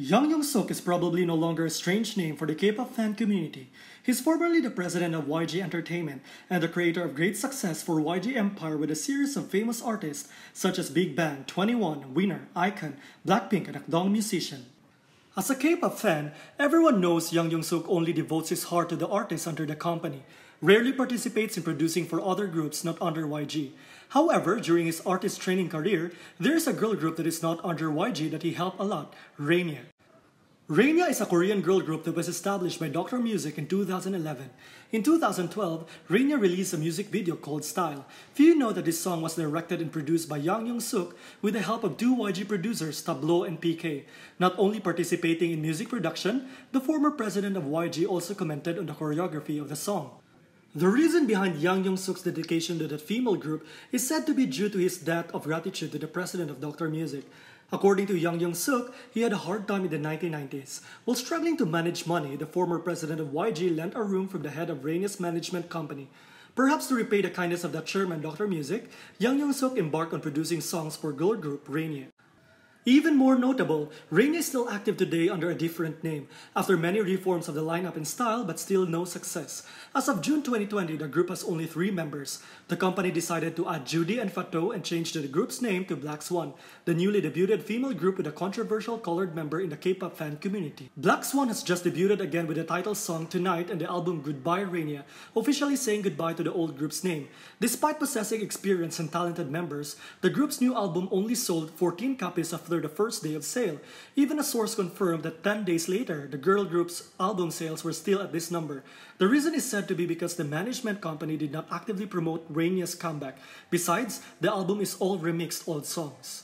Yang Hyun Suk is probably no longer a strange name for the K-pop fan community. He's formerly the president of YG Entertainment and the creator of great success for YG Empire with a series of famous artists such as Big Bang, 2NE1, Winner, iKON, Blackpink, and Akdong Musician. As a K-pop fan, everyone knows Yang Hyun Suk only devotes his heart to the artists under the company, rarely participates in producing for other groups not under YG. However, during his artist training career, there is a girl group that is not under YG that he helped a lot, Rania. Rania is a Korean girl group that was established by Dr. Music in 2011. In 2012, Rania released a music video called Style. Few know that this song was directed and produced by Yang Hyun Suk with the help of two YG producers Tablo and PK. Not only participating in music production, the former president of YG also commented on the choreography of the song. The reason behind Yang Hyun Suk's dedication to that female group is said to be due to his debt of gratitude to the president of Dr. Music. According to Yang Hyun Suk, he had a hard time in the 1990s. While struggling to manage money, the former president of YG lent a room from the head of Rania's management company. Perhaps to repay the kindness of that chairman, Dr. Music, Yang Hyun Suk embarked on producing songs for girl group Rania. Even more notable, Rania is still active today under a different name, after many reforms of the lineup and style but still no success. As of June 2020, the group has only three members. The company decided to add Judy and Fatou and changed the group's name to Black Swan, the newly debuted female group with a controversial colored member in the K-pop fan community. Black Swan has just debuted again with the title song Tonight and the album Goodbye Rania, officially saying goodbye to the old group's name. Despite possessing experienced and talented members, the group's new album only sold 14 copies of after the first day of sale. Even a source confirmed that 10 days later, the girl group's album sales were still at this number. The reason is said to be because the management company did not actively promote Rania's comeback. Besides, the album is all remixed old songs.